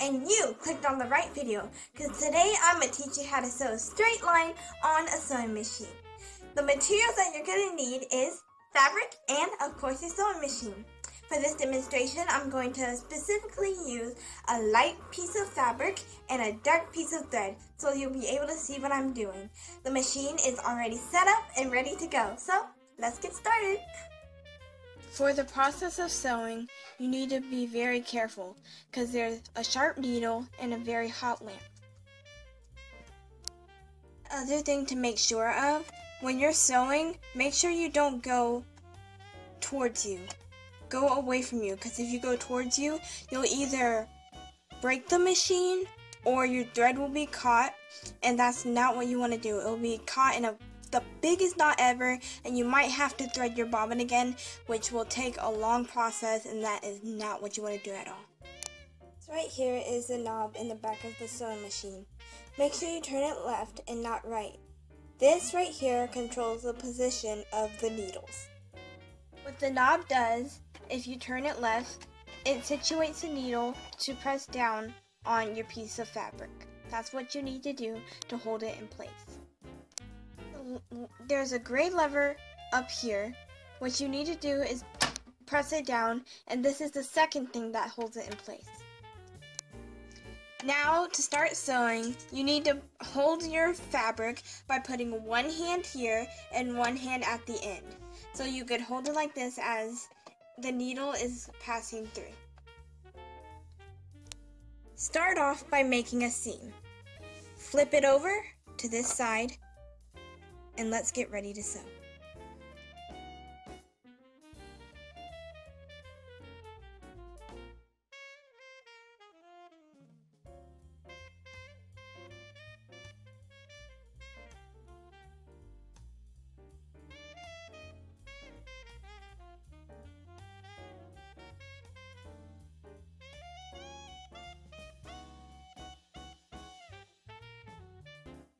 And you clicked on the right video because today I'm going to teach you how to sew a straight line on a sewing machine. The materials that you're going to need is fabric and of course your sewing machine. For this demonstration, I'm going to specifically use a light piece of fabric and a dark piece of thread so you'll be able to see what I'm doing. The machine is already set up and ready to go, so let's get started. For the process of sewing, you need to be very careful because there's a sharp needle and a very hot lamp. Other thing to make sure of, when you're sewing, make sure you don't go towards you. Go away from you because if you go towards you, you'll either break the machine or your thread will be caught and that's not what you want to do. It will be caught in a the biggest knot ever and you might have to thread your bobbin again which will take a long process and that is not what you want to do at all. So right here is the knob in the back of the sewing machine. Make sure you turn it left and not right. This right here controls the position of the needles. What the knob does, if you turn it left, it situates the needle to press down on your piece of fabric. That's what you need to do to hold it in place there's a gray lever up here. What you need to do is press it down, and this is the second thing that holds it in place. Now, to start sewing, you need to hold your fabric by putting one hand here and one hand at the end. So you could hold it like this as the needle is passing through. Start off by making a seam. Flip it over to this side and let's get ready to sew.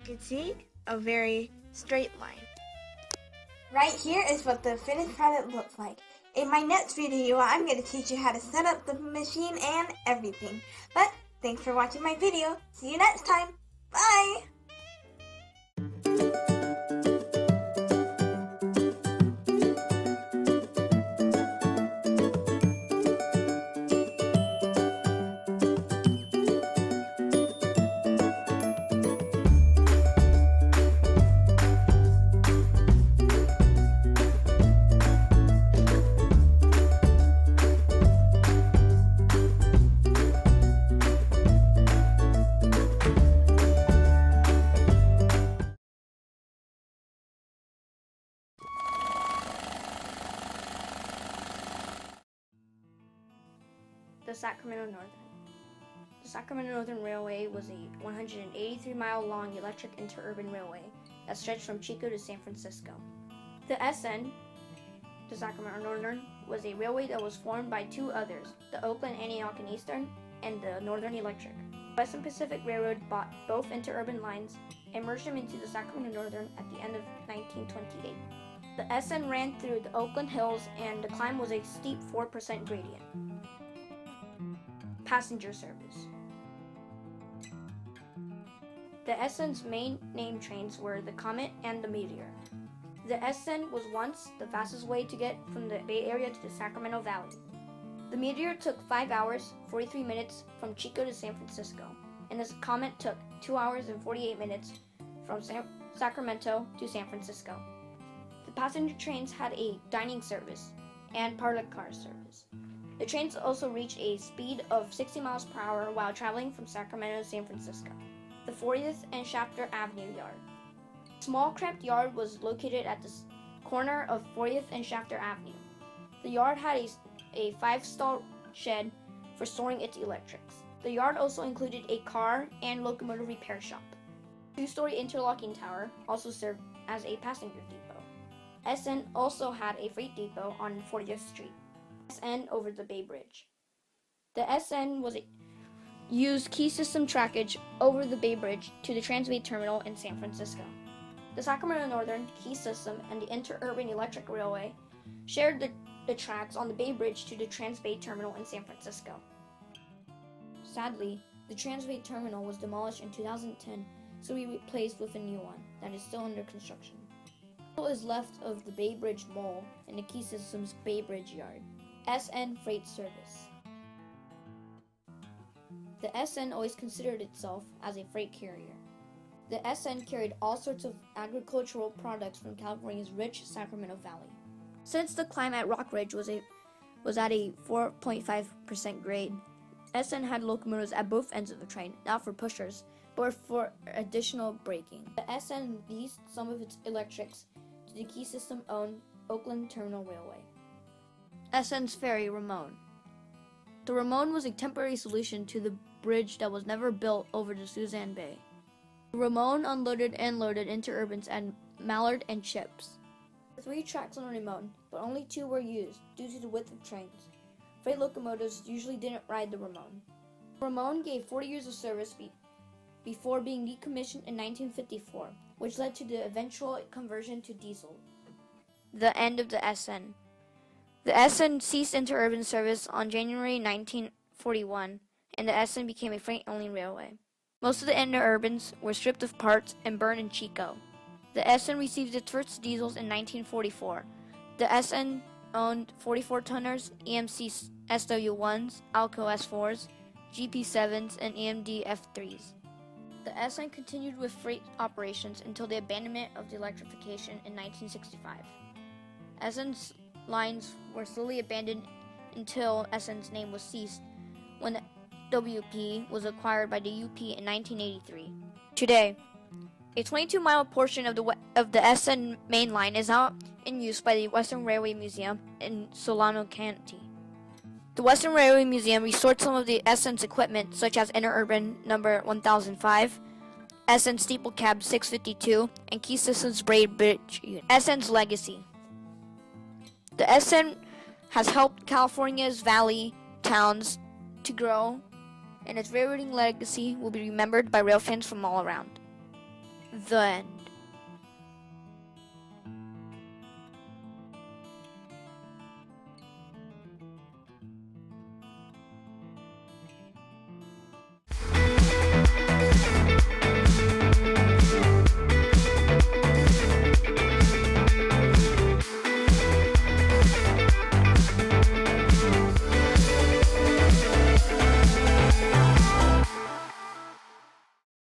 You can see a very straight line. Right here is what the finished product looks like. In my next video, I'm going to teach you how to set up the machine and everything. But thanks for watching my video. See you next time. Bye! Sacramento Northern. The Sacramento Northern Railway was a 183 mile long electric interurban railway that stretched from Chico to San Francisco. The SN, the Sacramento Northern, was a railway that was formed by two others, the Oakland Antioch and Eastern and the Northern Electric. The Western Pacific Railroad bought both interurban lines and merged them into the Sacramento Northern at the end of 1928. The SN ran through the Oakland Hills and the climb was a steep 4% gradient passenger service. The SN's main name trains were the Comet and the Meteor. The SN was once the fastest way to get from the Bay Area to the Sacramento Valley. The Meteor took 5 hours, 43 minutes from Chico to San Francisco, and the Comet took 2 hours and 48 minutes from San Sacramento to San Francisco. The passenger trains had a dining service and parlor car service. The trains also reached a speed of 60 miles per hour while traveling from Sacramento to San Francisco. The 40th and Shafter Avenue Yard. Small cramped yard was located at the corner of 40th and Shafter Avenue. The yard had a, a five stall shed for storing its electrics. The yard also included a car and locomotive repair shop. Two story interlocking tower also served as a passenger depot. SN also had a freight depot on 40th Street. SN over the Bay Bridge. The SN was used key system trackage over the Bay Bridge to the Transbay Terminal in San Francisco. The Sacramento Northern, Key System, and the Interurban Electric Railway shared the, the tracks on the Bay Bridge to the Transbay Terminal in San Francisco. Sadly, the Transbay terminal was demolished in 2010 so we replaced with a new one that is still under construction. What is left of the Bay Bridge Mall and the Key Systems Bay Bridge Yard. SN Freight Service. The SN always considered itself as a freight carrier. The SN carried all sorts of agricultural products from California's rich Sacramento Valley. Since the climb at Rockridge was a was at a 4.5% grade, SN had locomotives at both ends of the train, not for pushers, but for additional braking. The SN leased some of its electrics to the key system owned Oakland Terminal Railway. SN's ferry Ramon. The Ramon was a temporary solution to the bridge that was never built over the Suisun Bay. The Ramon unloaded and loaded interurbans at Mallard and Chipps. Three tracks on the Ramon, but only two were used due to the width of trains. Freight locomotives usually didn't ride the Ramon. The Ramon gave 40 years of service be- before being decommissioned in 1954, which led to the eventual conversion to diesel. The end of the SN. The SN ceased interurban service on January 1941, and the SN became a freight only railway. Most of the interurbans were stripped of parts and burned in Chico. The SN received its first diesels in 1944. The SN owned 44 tonners, EMC SW1s, Alco S4s, GP7s, and EMD F3s. The SN continued with freight operations until the abandonment of the electrification in 1965. SN's lines were slowly abandoned until SN's name was ceased when the WP was acquired by the UP in 1983. Today, a 22 mile portion of the, of the SN main line is now in use by the Western Railway Museum in Solano County. The Western Railway Museum restored some of the SN's equipment, such as Interurban number 1005, SN Steeple Cab 652, and Key Systems Braid Bridge Unit. Legacy. The SN has helped California's valley towns to grow, and its railroading legacy will be remembered by rail fans from all around. The end.